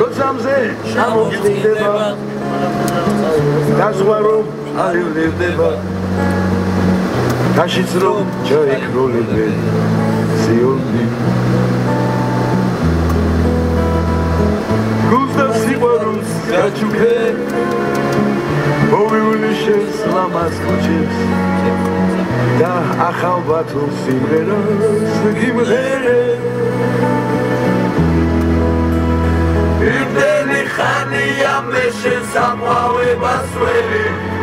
როცა მზე ჩამოგიდება დაზღვარო აივლდება გაშიც რომ ჩაიქროლებე ზიონი გულდა სიყვარულს გაჩუქე. მოვივლი შენს ლამაზ ქუჩებს. და ახალ ბათუმ სიმღერას გიმღერე იმდენი ხანია მე შენ სამყავებას ველი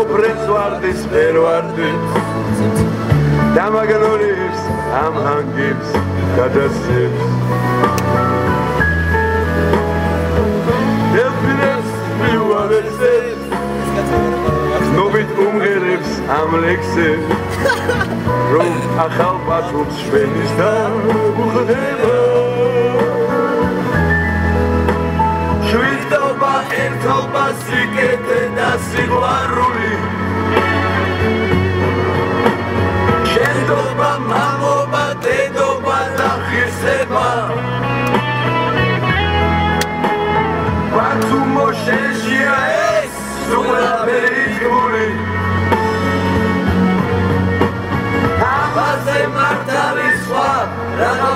ჩაუბრეს ვარდის ფერვარდის დამაგროლებს ამ ჰანგებს გადასცემს. ელფინებს მიუარესებს ნობით უმღერებს ამ ლექსებს რომ ახალ პატრულს შვენის და უხდება ერთობა სიკეთე და სიყვარული. შენდობა მამობა დედობა და ხირსება ბათუმო შენშია ეს სულაფერი თქმული აბაზე მართალი სხვა რა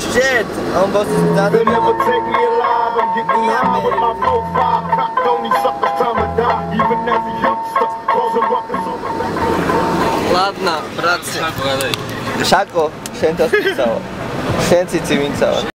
shit. I'm supposed to die. They never take me alive. I'm getting yeah, high man. with my profile. Cocked only suckers, time to die. Even as a youngster, causing ruckus on the back. Ладно, братцы. Шако, Шента